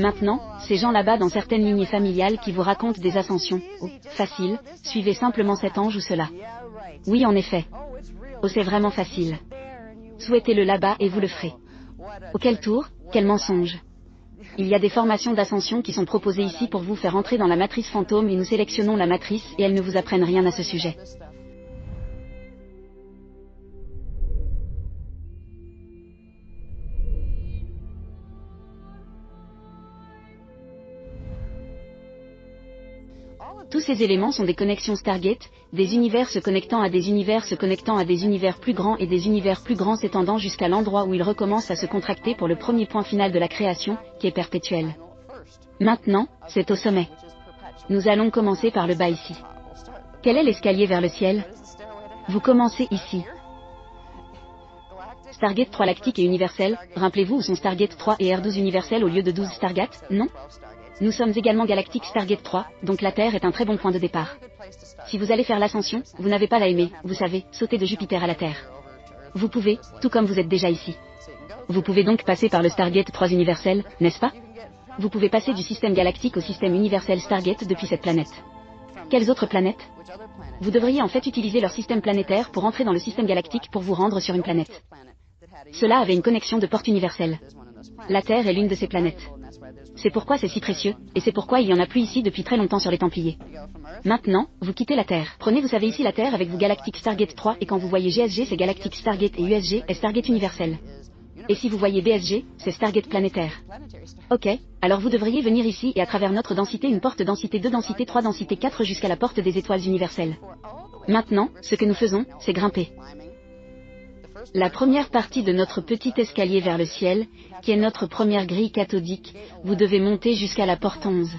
Maintenant, ces gens là-bas dans certaines lignées familiales qui vous racontent des ascensions, oh, facile, suivez simplement cet ange ou cela. Oui en effet. Oh c'est vraiment facile. Souhaitez-le là-bas et vous le ferez. Auquel tour, quel mensonge. Il y a des formations d'ascension qui sont proposées ici pour vous faire entrer dans la matrice fantôme et nous sélectionnons la matrice et elles ne vous apprennent rien à ce sujet. Tous ces éléments sont des connexions Stargate, des univers se connectant à des univers se connectant à des univers plus grands et des univers plus grands s'étendant jusqu'à l'endroit où ils recommencent à se contracter pour le premier point final de la création, qui est perpétuel. Maintenant, c'est au sommet. Nous allons commencer par le bas ici. Quel est l'escalier vers le ciel? Vous commencez ici. Stargate 3 lactique et universel, rappelez-vous où sont Stargate 3 et R12 universel au lieu de 12 Stargate, non nous sommes également galactiques Stargate 3, donc la Terre est un très bon point de départ. Si vous allez faire l'ascension, vous n'avez pas à aimer, vous savez, sauter de Jupiter à la Terre. Vous pouvez, tout comme vous êtes déjà ici. Vous pouvez donc passer par le Stargate 3 universel, n'est-ce pas? Vous pouvez passer du système galactique au système universel Stargate depuis cette planète. Quelles autres planètes? Vous devriez en fait utiliser leur système planétaire pour entrer dans le système galactique pour vous rendre sur une planète. Cela avait une connexion de porte universelle. La Terre est l'une de ces planètes. C'est pourquoi c'est si précieux, et c'est pourquoi il y en a plus ici depuis très longtemps sur les Templiers. Maintenant, vous quittez la Terre. Prenez, vous savez ici la Terre avec vous Galactic Stargate 3, et quand vous voyez GSG, c'est Galactic Stargate et USG est Stargate universel. Et si vous voyez BSG, c'est Stargate planétaire. Ok, alors vous devriez venir ici et à travers notre densité une porte densité 2 densité 3 densité 4 jusqu'à la porte des étoiles universelles. Maintenant, ce que nous faisons, c'est grimper. La première partie de notre petit escalier vers le ciel, qui est notre première grille cathodique, vous devez monter jusqu'à la porte 11.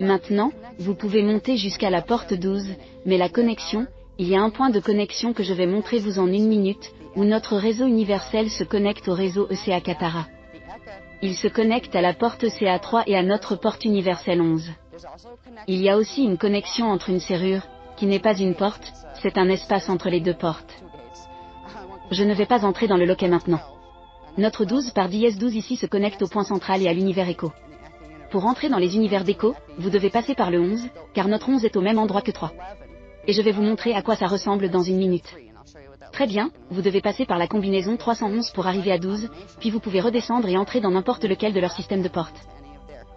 Maintenant, vous pouvez monter jusqu'à la porte 12, mais la connexion, il y a un point de connexion que je vais montrer vous en une minute, où notre réseau universel se connecte au réseau ECA Katara. Il se connecte à la porte ECA 3 et à notre porte universelle 11. Il y a aussi une connexion entre une serrure, qui n'est pas une porte, c'est un espace entre les deux portes. Je ne vais pas entrer dans le loquet maintenant. Notre 12 par 10 12 ici se connecte au point central et à l'univers écho. Pour entrer dans les univers d'écho, vous devez passer par le 11, car notre 11 est au même endroit que 3. Et je vais vous montrer à quoi ça ressemble dans une minute. Très bien, vous devez passer par la combinaison 311 pour arriver à 12, puis vous pouvez redescendre et entrer dans n'importe lequel de leur système de portes.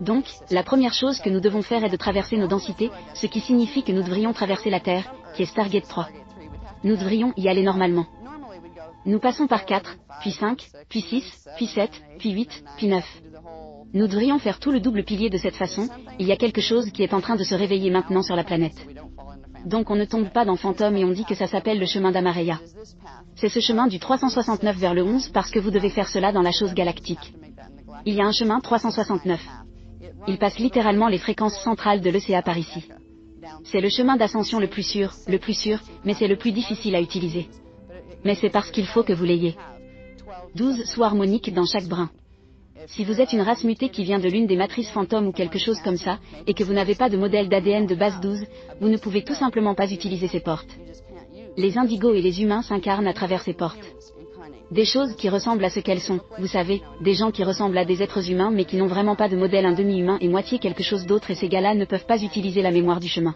Donc, la première chose que nous devons faire est de traverser nos densités, ce qui signifie que nous devrions traverser la Terre, qui est Stargate 3. Nous devrions y aller normalement. Nous passons par 4, puis 5, puis 6, puis 7, puis 8, puis 9. Nous devrions faire tout le double pilier de cette façon, il y a quelque chose qui est en train de se réveiller maintenant sur la planète. Donc on ne tombe pas dans fantôme et on dit que ça s'appelle le chemin d'Amareya. C'est ce chemin du 369 vers le 11 parce que vous devez faire cela dans la chose galactique. Il y a un chemin 369. Il passe littéralement les fréquences centrales de l'ECA par ici. C'est le chemin d'ascension le plus sûr, le plus sûr, mais c'est le plus difficile à utiliser mais c'est parce qu'il faut que vous l'ayez. 12 soient harmoniques dans chaque brin. Si vous êtes une race mutée qui vient de l'une des matrices fantômes ou quelque chose comme ça, et que vous n'avez pas de modèle d'ADN de base 12, vous ne pouvez tout simplement pas utiliser ces portes. Les indigos et les humains s'incarnent à travers ces portes. Des choses qui ressemblent à ce qu'elles sont, vous savez, des gens qui ressemblent à des êtres humains mais qui n'ont vraiment pas de modèle un demi-humain et moitié quelque chose d'autre et ces gars-là ne peuvent pas utiliser la mémoire du chemin.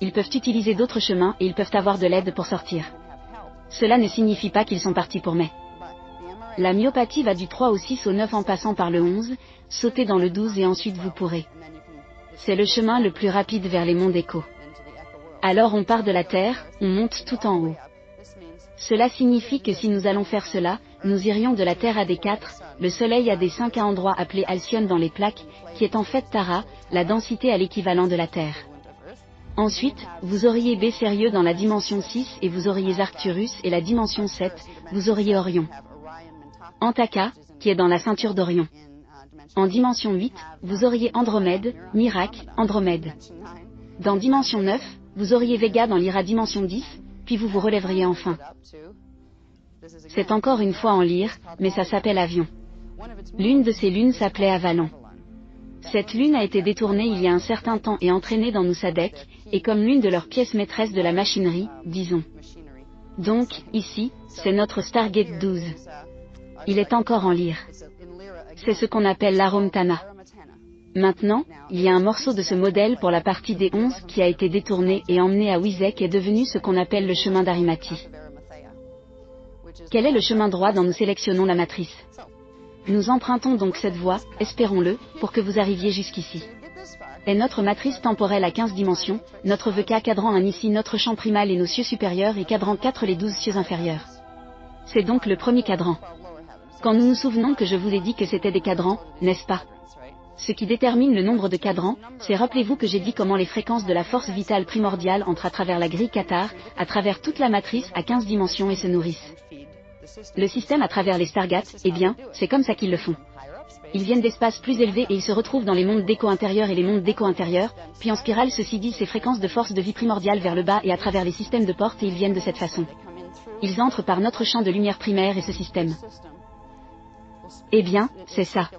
Ils peuvent utiliser d'autres chemins et ils peuvent avoir de l'aide pour sortir. Cela ne signifie pas qu'ils sont partis pour mai. La myopathie va du 3 au 6 au 9 en passant par le 11, sautez dans le 12 et ensuite vous pourrez. C'est le chemin le plus rapide vers les mondes échos. Alors on part de la Terre, on monte tout en haut. Cela signifie que si nous allons faire cela, nous irions de la Terre à des 4, le Soleil à des 5 à endroit appelé Alcyone dans les plaques, qui est en fait Tara, la densité à l'équivalent de la Terre. Ensuite, vous auriez B sérieux dans la dimension 6 et vous auriez Arcturus et la dimension 7, vous auriez Orion. Antaka, qui est dans la ceinture d'Orion. En dimension 8, vous auriez Andromède, Mirac, Andromède. Dans dimension 9, vous auriez Vega dans l'Ira dimension 10, puis vous vous relèveriez enfin. C'est encore une fois en lire, mais ça s'appelle avion. L'une de ces lunes s'appelait Avalon. Cette lune a été détournée il y a un certain temps et entraînée dans Moussadek, et comme l'une de leurs pièces maîtresses de la machinerie, disons. Donc, ici, c'est notre Stargate 12. Il est encore en lire. C'est ce qu'on appelle l'aromtana. Maintenant, il y a un morceau de ce modèle pour la partie des 11 qui a été détourné et emmené à Wizek et devenu ce qu'on appelle le chemin d'Arimathie. Quel est le chemin droit dont nous sélectionnons la matrice? Nous empruntons donc cette voie, espérons-le, pour que vous arriviez jusqu'ici. Et notre matrice temporelle à 15 dimensions, notre VK cadrant un ici notre champ primal et nos cieux supérieurs et cadrant 4 les 12 cieux inférieurs. C'est donc le premier cadran. Quand nous nous souvenons que je vous ai dit que c'était des cadrans, n'est-ce pas? Ce qui détermine le nombre de cadrans, c'est rappelez-vous que j'ai dit comment les fréquences de la force vitale primordiale entrent à travers la grille Qatar, à travers toute la matrice à 15 dimensions et se nourrissent. Le système à travers les Stargates, eh bien, c'est comme ça qu'ils le font. Ils viennent d'espaces plus élevés et ils se retrouvent dans les mondes d'écho intérieurs et les mondes d'écho intérieurs, puis en spirale ceci dit ces fréquences de force de vie primordiale vers le bas et à travers les systèmes de portes et ils viennent de cette façon. Ils entrent par notre champ de lumière primaire et ce système. Eh bien, c'est ça.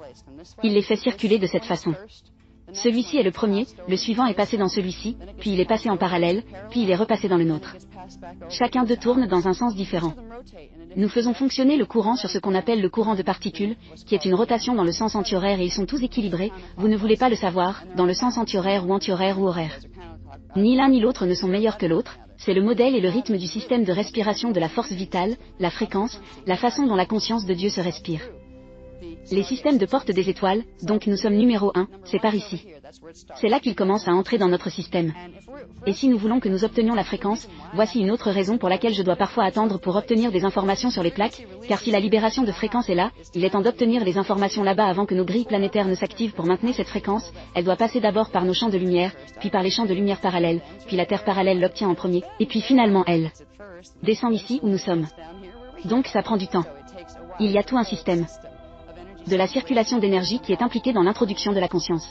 Il les fait circuler de cette façon. Celui-ci est le premier, le suivant est passé dans celui-ci, puis il est passé en parallèle, puis il est repassé dans le nôtre. Chacun d'eux tourne dans un sens différent. Nous faisons fonctionner le courant sur ce qu'on appelle le courant de particules, qui est une rotation dans le sens antihoraire et ils sont tous équilibrés, vous ne voulez pas le savoir, dans le sens antihoraire ou antihoraire ou horaire. Ni l'un ni l'autre ne sont meilleurs que l'autre, c'est le modèle et le rythme du système de respiration de la force vitale, la fréquence, la façon dont la conscience de Dieu se respire. Les systèmes de porte des étoiles, donc nous sommes numéro 1, c'est par ici. C'est là qu'ils commencent à entrer dans notre système. Et si nous voulons que nous obtenions la fréquence, voici une autre raison pour laquelle je dois parfois attendre pour obtenir des informations sur les plaques, car si la libération de fréquence est là, il est temps d'obtenir les informations là-bas avant que nos grilles planétaires ne s'activent pour maintenir cette fréquence, elle doit passer d'abord par nos champs de lumière, puis par les champs de lumière parallèles, puis la Terre parallèle l'obtient en premier, et puis finalement elle descend ici où nous sommes. Donc ça prend du temps. Il y a tout un système de la circulation d'énergie qui est impliquée dans l'introduction de la conscience.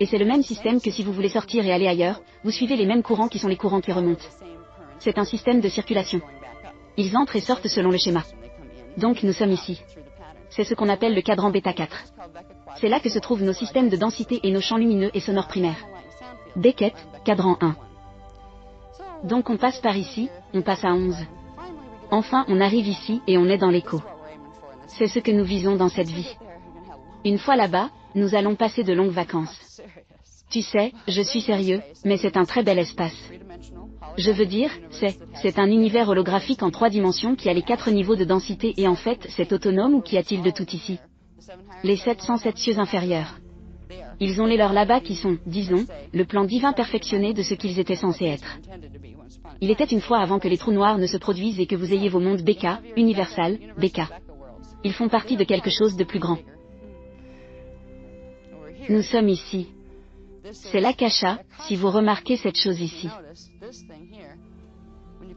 Et c'est le même système que si vous voulez sortir et aller ailleurs, vous suivez les mêmes courants qui sont les courants qui remontent. C'est un système de circulation. Ils entrent et sortent selon le schéma. Donc nous sommes ici. C'est ce qu'on appelle le cadran bêta 4. C'est là que se trouvent nos systèmes de densité et nos champs lumineux et sonores primaires. Beckett, cadran 1. Donc on passe par ici, on passe à 11. Enfin on arrive ici et on est dans l'écho. C'est ce que nous visons dans cette vie. Une fois là-bas, nous allons passer de longues vacances. Tu sais, je suis sérieux, mais c'est un très bel espace. Je veux dire, c'est, c'est un univers holographique en trois dimensions qui a les quatre niveaux de densité et en fait, c'est autonome ou qu'y a-t-il de tout ici? Les 707 cieux inférieurs. Ils ont les leurs là-bas qui sont, disons, le plan divin perfectionné de ce qu'ils étaient censés être. Il était une fois avant que les trous noirs ne se produisent et que vous ayez vos mondes BK, universal, BK. Ils font partie de quelque chose de plus grand. Nous sommes ici. C'est l'Akasha, si vous remarquez cette chose ici.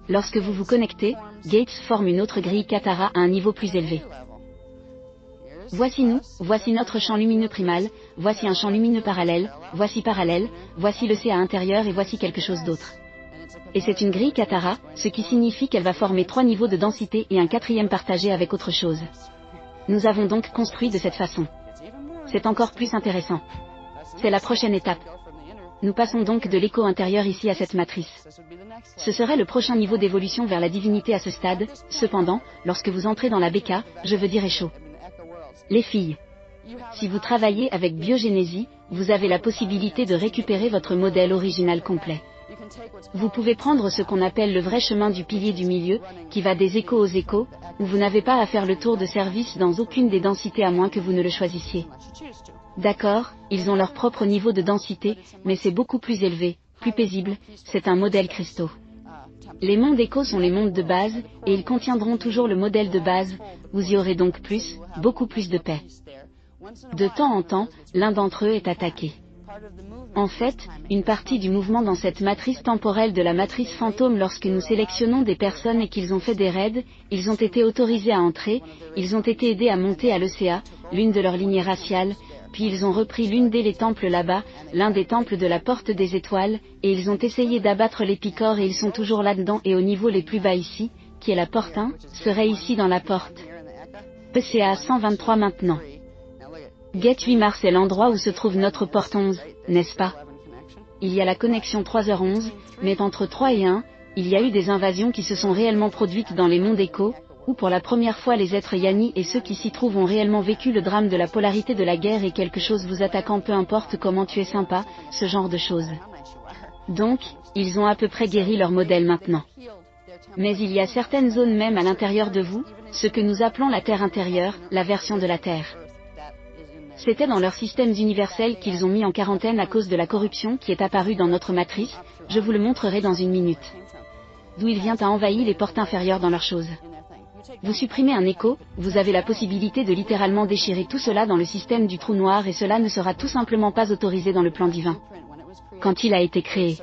Lorsque vous vous connectez, Gates forme une autre grille Katara à un niveau plus élevé. Voici nous, voici notre champ lumineux primal, voici un champ lumineux parallèle, voici parallèle, voici le CA intérieur et voici quelque chose d'autre. Et c'est une grille Katara, ce qui signifie qu'elle va former trois niveaux de densité et un quatrième partagé avec autre chose. Nous avons donc construit de cette façon. C'est encore plus intéressant. C'est la prochaine étape. Nous passons donc de l'écho intérieur ici à cette matrice. Ce serait le prochain niveau d'évolution vers la divinité à ce stade, cependant, lorsque vous entrez dans la BK, je veux dire chaud. Les filles. Si vous travaillez avec biogénésie, vous avez la possibilité de récupérer votre modèle original complet. Vous pouvez prendre ce qu'on appelle le vrai chemin du pilier du milieu, qui va des échos aux échos, où vous n'avez pas à faire le tour de service dans aucune des densités à moins que vous ne le choisissiez. D'accord, ils ont leur propre niveau de densité, mais c'est beaucoup plus élevé, plus paisible, c'est un modèle cristaux. Les mondes échos sont les mondes de base, et ils contiendront toujours le modèle de base, vous y aurez donc plus, beaucoup plus de paix. De temps en temps, l'un d'entre eux est attaqué. En fait, une partie du mouvement dans cette matrice temporelle de la matrice fantôme lorsque nous sélectionnons des personnes et qu'ils ont fait des raids, ils ont été autorisés à entrer, ils ont été aidés à monter à l'ECA, l'une de leurs lignées raciales, puis ils ont repris l'une des les temples là-bas, l'un des temples de la porte des étoiles, et ils ont essayé d'abattre les picors et ils sont toujours là-dedans et au niveau les plus bas ici, qui est la porte 1, serait ici dans la porte. ECA 123 maintenant. Get 8 mars est l'endroit où se trouve notre porte 11, n'est-ce pas? Il y a la connexion 3h11, mais entre 3 et 1, il y a eu des invasions qui se sont réellement produites dans les mondes échos, où pour la première fois les êtres Yanni et ceux qui s'y trouvent ont réellement vécu le drame de la polarité de la guerre et quelque chose vous attaquant peu importe comment tu es sympa, ce genre de choses. Donc, ils ont à peu près guéri leur modèle maintenant. Mais il y a certaines zones même à l'intérieur de vous, ce que nous appelons la Terre intérieure, la version de la Terre. C'était dans leurs systèmes universels qu'ils ont mis en quarantaine à cause de la corruption qui est apparue dans notre matrice, je vous le montrerai dans une minute. D'où il vient à envahir les portes inférieures dans leurs choses. Vous supprimez un écho, vous avez la possibilité de littéralement déchirer tout cela dans le système du trou noir et cela ne sera tout simplement pas autorisé dans le plan divin. Quand il a été créé.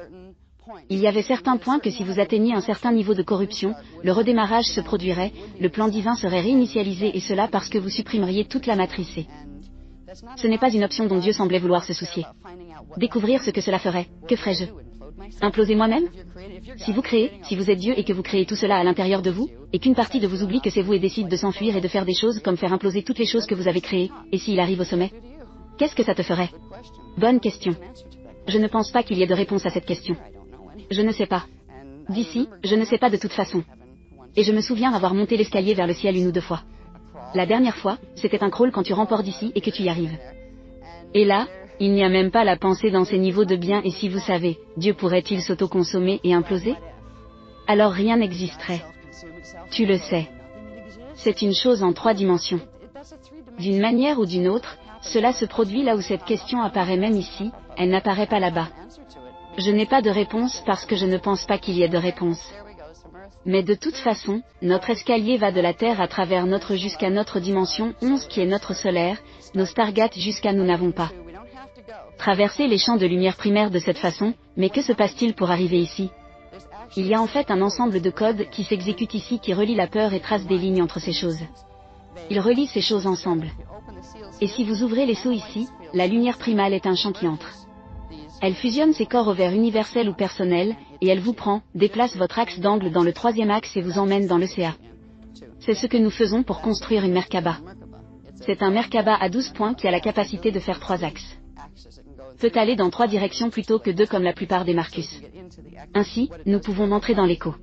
Il y avait certains points que si vous atteigniez un certain niveau de corruption, le redémarrage se produirait, le plan divin serait réinitialisé et cela parce que vous supprimeriez toute la matrice. Ce n'est pas une option dont Dieu semblait vouloir se soucier. Découvrir ce que cela ferait, que ferais-je? Imploser moi-même? Si vous créez, si vous êtes Dieu et que vous créez tout cela à l'intérieur de vous, et qu'une partie de vous oublie que c'est vous et décide de s'enfuir et de faire des choses comme faire imploser toutes les choses que vous avez créées, et s'il arrive au sommet Qu'est-ce que ça te ferait? Bonne question. Je ne pense pas qu'il y ait de réponse à cette question. Je ne sais pas. D'ici, je ne sais pas de toute façon. Et je me souviens avoir monté l'escalier vers le ciel une ou deux fois. La dernière fois, c'était un crawl quand tu remportes d'ici et que tu y arrives. Et là, il n'y a même pas la pensée dans ces niveaux de bien et si vous savez, Dieu pourrait-il s'auto-consommer et imploser? Alors rien n'existerait. Tu le sais. C'est une chose en trois dimensions. D'une manière ou d'une autre, cela se produit là où cette question apparaît même ici, elle n'apparaît pas là-bas. Je n'ai pas de réponse parce que je ne pense pas qu'il y ait de réponse. Mais de toute façon, notre escalier va de la Terre à travers notre jusqu'à notre dimension 11 qui est notre solaire, nos Stargates jusqu'à nous n'avons pas. Traverser les champs de lumière primaire de cette façon, mais que se passe-t-il pour arriver ici? Il y a en fait un ensemble de codes qui s'exécutent ici qui relie la peur et trace des lignes entre ces choses. Il relie ces choses ensemble. Et si vous ouvrez les seaux ici, la lumière primale est un champ qui entre. Elle fusionne ses corps au vert universel ou personnel, et elle vous prend, déplace votre axe d'angle dans le troisième axe et vous emmène dans le CA. C'est ce que nous faisons pour construire une Merkaba. C'est un Merkaba à 12 points qui a la capacité de faire trois axes. Peut aller dans trois directions plutôt que deux comme la plupart des Marcus. Ainsi, nous pouvons entrer dans l'écho.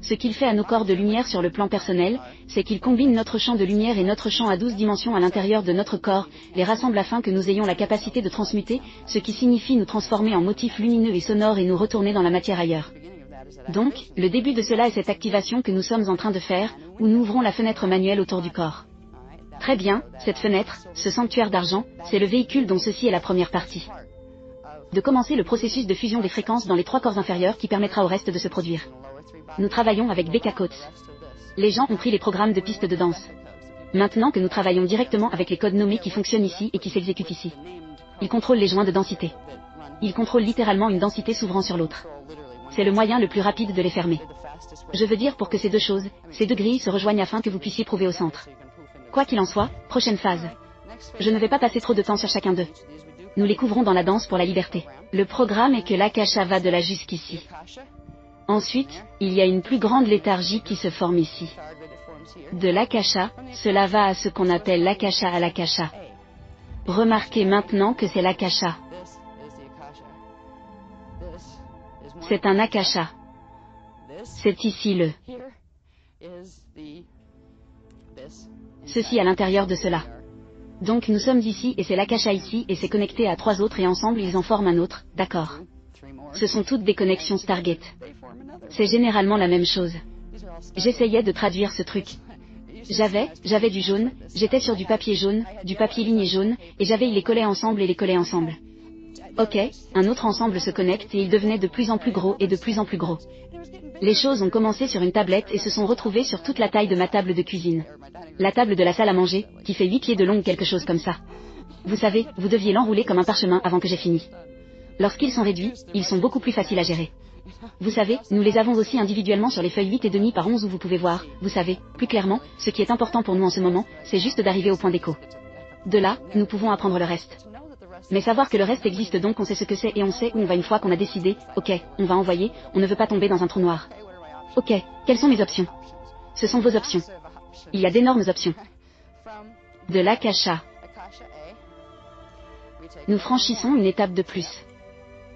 Ce qu'il fait à nos corps de lumière sur le plan personnel, c'est qu'il combine notre champ de lumière et notre champ à 12 dimensions à l'intérieur de notre corps, les rassemble afin que nous ayons la capacité de transmuter, ce qui signifie nous transformer en motifs lumineux et sonores et nous retourner dans la matière ailleurs. Donc, le début de cela est cette activation que nous sommes en train de faire, où nous ouvrons la fenêtre manuelle autour du corps. Très bien, cette fenêtre, ce sanctuaire d'argent, c'est le véhicule dont ceci est la première partie. De commencer le processus de fusion des fréquences dans les trois corps inférieurs qui permettra au reste de se produire. Nous travaillons avec Becca Coates. Les gens ont pris les programmes de pistes de danse. Maintenant que nous travaillons directement avec les codes nommés qui fonctionnent ici et qui s'exécutent ici. Ils contrôlent les joints de densité. Ils contrôlent littéralement une densité s'ouvrant sur l'autre. C'est le moyen le plus rapide de les fermer. Je veux dire pour que ces deux choses, ces deux grilles se rejoignent afin que vous puissiez prouver au centre. Quoi qu'il en soit, prochaine phase. Je ne vais pas passer trop de temps sur chacun d'eux. Nous les couvrons dans la danse pour la liberté. Le programme est que l'Akasha va de là jusqu'ici. Ensuite, il y a une plus grande léthargie qui se forme ici. De l'akasha, cela va à ce qu'on appelle l'akasha à l'akasha. Remarquez maintenant que c'est l'akasha. C'est un akasha. C'est ici le. Ceci à l'intérieur de cela. Donc nous sommes ici et c'est l'akasha ici et c'est connecté à trois autres et ensemble ils en forment un autre, d'accord. Ce sont toutes des connexions Stargate. C'est généralement la même chose. J'essayais de traduire ce truc. J'avais, j'avais du jaune, j'étais sur du papier jaune, du papier ligné jaune, et j'avais, il les collait ensemble et les collait ensemble. Ok, un autre ensemble se connecte et il devenait de plus en plus gros et de plus en plus gros. Les choses ont commencé sur une tablette et se sont retrouvées sur toute la taille de ma table de cuisine. La table de la salle à manger, qui fait 8 pieds de long quelque chose comme ça. Vous savez, vous deviez l'enrouler comme un parchemin avant que j'ai fini. Lorsqu'ils sont réduits, ils sont beaucoup plus faciles à gérer. Vous savez, nous les avons aussi individuellement sur les feuilles 8 et demi par 11 où vous pouvez voir, vous savez, plus clairement, ce qui est important pour nous en ce moment, c'est juste d'arriver au point d'écho. De là, nous pouvons apprendre le reste. Mais savoir que le reste existe donc on sait ce que c'est et on sait où on va une fois qu'on a décidé, ok, on va envoyer, on ne veut pas tomber dans un trou noir. Ok, quelles sont mes options? Ce sont vos options. Il y a d'énormes options. De l'Akasha. Nous franchissons une étape de plus.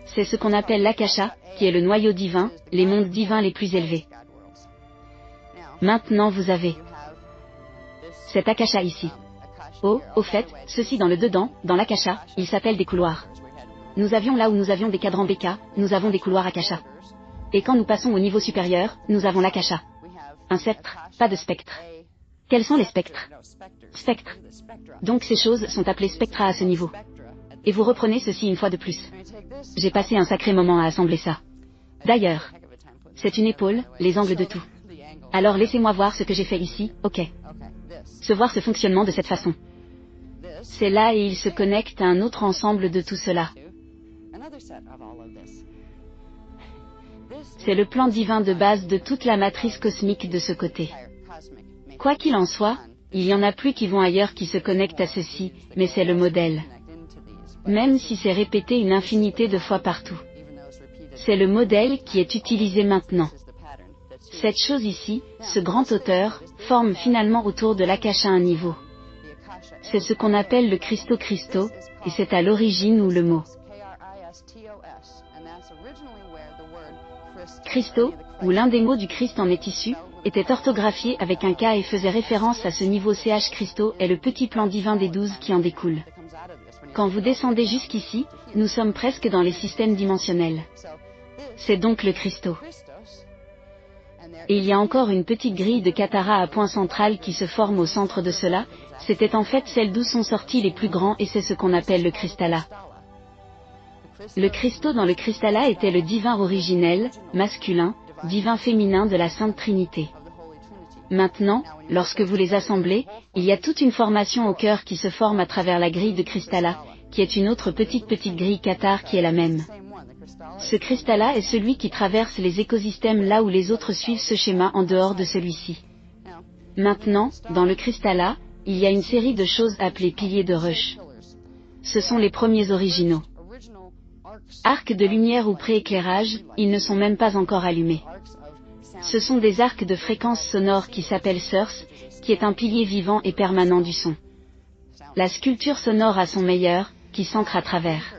C'est ce qu'on appelle l'Akasha, qui est le noyau divin, les mondes divins les plus élevés. Maintenant vous avez cet akasha ici. Oh, au fait, ceci dans le dedans, dans l'akasha, il s'appelle des couloirs. Nous avions là où nous avions des cadrans BK, nous avons des couloirs akasha. Et quand nous passons au niveau supérieur, nous avons l'akasha. Un sceptre, pas de spectre. Quels sont les spectres Spectres. Donc ces choses sont appelées spectra à ce niveau. Et vous reprenez ceci une fois de plus. J'ai passé un sacré moment à assembler ça. D'ailleurs, c'est une épaule, les angles de tout. Alors laissez-moi voir ce que j'ai fait ici, ok. Se voir ce fonctionnement de cette façon. C'est là et il se connecte à un autre ensemble de tout cela. C'est le plan divin de base de toute la matrice cosmique de ce côté. Quoi qu'il en soit, il y en a plus qui vont ailleurs qui se connectent à ceci, mais c'est le modèle. Même si c'est répété une infinité de fois partout. C'est le modèle qui est utilisé maintenant. Cette chose ici, ce grand auteur, forme finalement autour de l'akasha un niveau. C'est ce qu'on appelle le Christo-Christo, et c'est à l'origine où le mot Christo, ou l'un des mots du Christ en est issu, était orthographié avec un K et faisait référence à ce niveau CH Christo est le petit plan divin des douze qui en découle. Quand vous descendez jusqu'ici, nous sommes presque dans les systèmes dimensionnels. C'est donc le Christo. Et il y a encore une petite grille de Katara à point central qui se forme au centre de cela, c'était en fait celle d'où sont sortis les plus grands et c'est ce qu'on appelle le Cristalla. Le Christo dans le Cristalla était le divin originel, masculin, divin féminin de la Sainte Trinité. Maintenant, lorsque vous les assemblez, il y a toute une formation au cœur qui se forme à travers la grille de Cristalla, qui est une autre petite petite grille Qatar qui est la même. Ce Cristalla est celui qui traverse les écosystèmes là où les autres suivent ce schéma en dehors de celui-ci. Maintenant, dans le Cristalla, il y a une série de choses appelées piliers de Rush. Ce sont les premiers originaux. Arcs de lumière ou prééclairage, ils ne sont même pas encore allumés. Ce sont des arcs de fréquence sonore qui s'appellent Source, qui est un pilier vivant et permanent du son. La sculpture sonore à son meilleur, qui s'ancre à travers.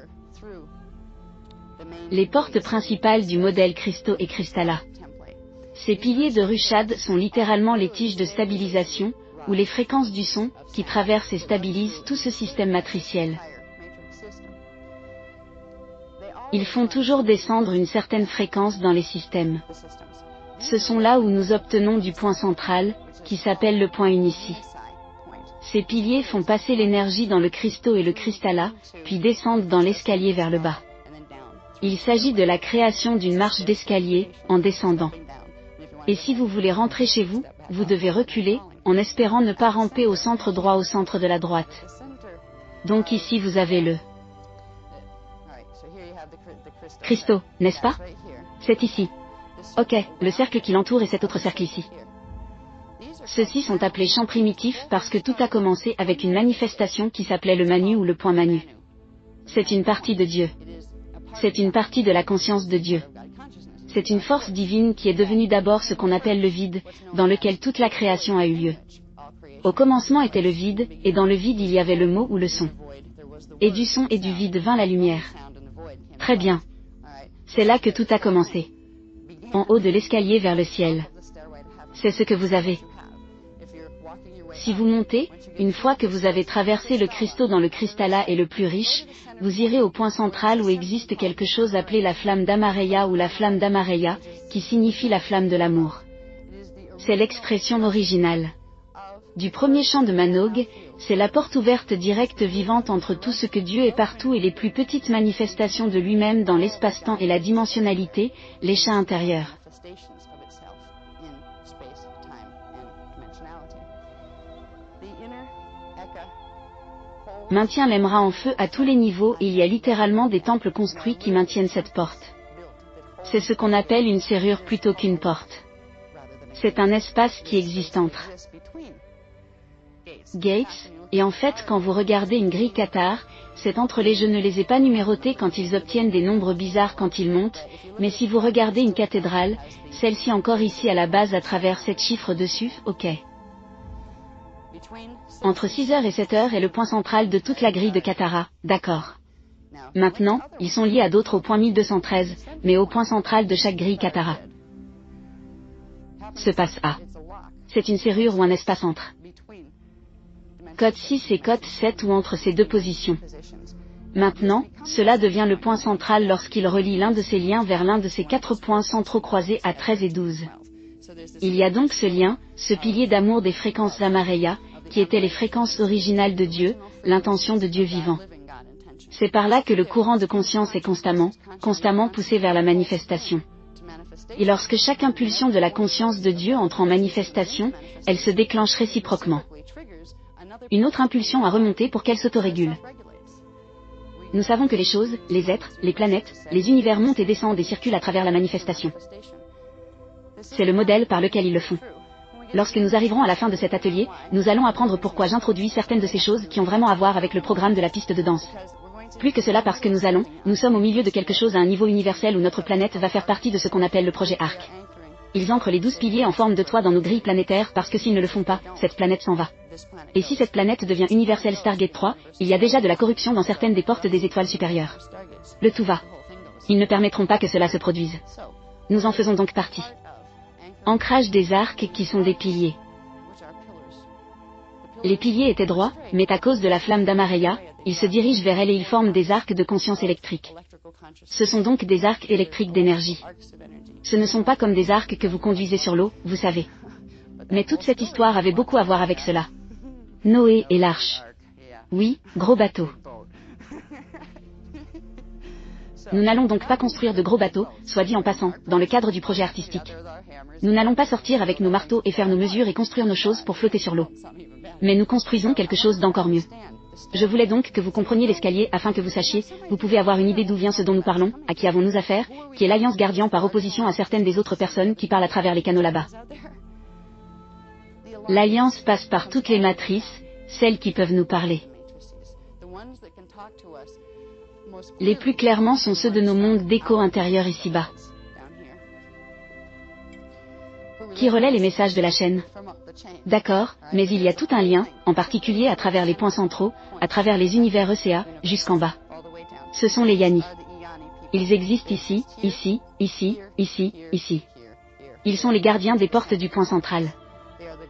Les portes principales du modèle Christo et Cristalla. Ces piliers de Ruchad sont littéralement les tiges de stabilisation, ou les fréquences du son, qui traversent et stabilisent tout ce système matriciel. Ils font toujours descendre une certaine fréquence dans les systèmes. Ce sont là où nous obtenons du point central, qui s'appelle le point unici. Ces piliers font passer l'énergie dans le cristaux et le cristalla, puis descendent dans l'escalier vers le bas. Il s'agit de la création d'une marche d'escalier, en descendant. Et si vous voulez rentrer chez vous, vous devez reculer, en espérant ne pas ramper au centre droit au centre de la droite. Donc ici vous avez le Christo, n'est-ce pas? C'est ici. Ok, le cercle qui l'entoure et cet autre cercle ici. Ceux-ci sont appelés champs primitifs parce que tout a commencé avec une manifestation qui s'appelait le Manu ou le point Manu. C'est une partie de Dieu. C'est une partie de la conscience de Dieu. C'est une force divine qui est devenue d'abord ce qu'on appelle le vide, dans lequel toute la création a eu lieu. Au commencement était le vide, et dans le vide il y avait le mot ou le son. Et du son et du vide vint la lumière. Très bien. C'est là que tout a commencé. En haut de l'escalier vers le ciel. C'est ce que vous avez. Si vous montez, une fois que vous avez traversé le cristaux dans le cristalla et le plus riche, vous irez au point central où existe quelque chose appelé la flamme d'Amareya ou la flamme d'Amareya, qui signifie la flamme de l'amour. C'est l'expression originale. Du premier chant de Manog, c'est la porte ouverte directe vivante entre tout ce que Dieu est partout et les plus petites manifestations de lui-même dans l'espace-temps et la dimensionnalité, les chats intérieurs. Maintient l'aimera en feu à tous les niveaux et il y a littéralement des temples construits qui maintiennent cette porte. C'est ce qu'on appelle une serrure plutôt qu'une porte. C'est un espace qui existe entre Gates, et en fait quand vous regardez une grille Qatar, c'est entre les je ne les ai pas numérotés quand ils obtiennent des nombres bizarres quand ils montent, mais si vous regardez une cathédrale, celle-ci encore ici à la base à travers 7 chiffres dessus, ok. Entre 6h et 7h est le point central de toute la grille de Katara, d'accord. Maintenant, ils sont liés à d'autres au point 1213, mais au point central de chaque grille Katara. se passe A. C'est une serrure ou un espace entre code 6 et code 7 ou entre ces deux positions. Maintenant, cela devient le point central lorsqu'il relie l'un de ces liens vers l'un de ces quatre points centraux croisés à 13 et 12. Il y a donc ce lien, ce pilier d'amour des fréquences Amareya, qui étaient les fréquences originales de Dieu, l'intention de Dieu vivant. C'est par là que le courant de conscience est constamment, constamment poussé vers la manifestation. Et lorsque chaque impulsion de la conscience de Dieu entre en manifestation, elle se déclenche réciproquement. Une autre impulsion a remonté pour qu'elle s'autorégule. Nous savons que les choses, les êtres, les planètes, les univers montent et descendent et circulent à travers la manifestation. C'est le modèle par lequel ils le font. Lorsque nous arriverons à la fin de cet atelier, nous allons apprendre pourquoi j'introduis certaines de ces choses qui ont vraiment à voir avec le programme de la piste de danse. Plus que cela parce que nous allons, nous sommes au milieu de quelque chose à un niveau universel où notre planète va faire partie de ce qu'on appelle le projet ARC. Ils ancrent les douze piliers en forme de toit dans nos grilles planétaires parce que s'ils ne le font pas, cette planète s'en va. Et si cette planète devient universelle Stargate 3, il y a déjà de la corruption dans certaines des portes des étoiles supérieures. Le tout va. Ils ne permettront pas que cela se produise. Nous en faisons donc partie. Ancrage des arcs qui sont des piliers. Les piliers étaient droits, mais à cause de la flamme d'Amareya, ils se dirigent vers elle et ils forment des arcs de conscience électrique. Ce sont donc des arcs électriques d'énergie. Ce ne sont pas comme des arcs que vous conduisez sur l'eau, vous savez. Mais toute cette histoire avait beaucoup à voir avec cela. Noé et l'arche. Oui, gros bateau. Nous n'allons donc pas construire de gros bateaux, soit dit en passant, dans le cadre du projet artistique. Nous n'allons pas sortir avec nos marteaux et faire nos mesures et construire nos choses pour flotter sur l'eau. Mais nous construisons quelque chose d'encore mieux. Je voulais donc que vous compreniez l'escalier afin que vous sachiez, vous pouvez avoir une idée d'où vient ce dont nous parlons, à qui avons-nous affaire, qui est l'Alliance Gardien par opposition à certaines des autres personnes qui parlent à travers les canaux là-bas. L'Alliance passe par toutes les matrices, celles qui peuvent nous parler. Les plus clairement sont ceux de nos mondes d'écho intérieur ici-bas. Qui relaient les messages de la chaîne D'accord, mais il y a tout un lien, en particulier à travers les points centraux, à travers les univers ECA, jusqu'en bas. Ce sont les Yanni. Ils existent ici, ici, ici, ici, ici. Ils sont les gardiens des portes du point central.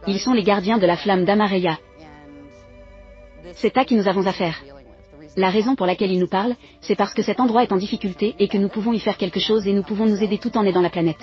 Ils sont les gardiens de la flamme d'Amareya. C'est à qui nous avons affaire. La raison pour laquelle ils nous parlent, c'est parce que cet endroit est en difficulté et que nous pouvons y faire quelque chose et nous pouvons nous aider tout en aidant la planète.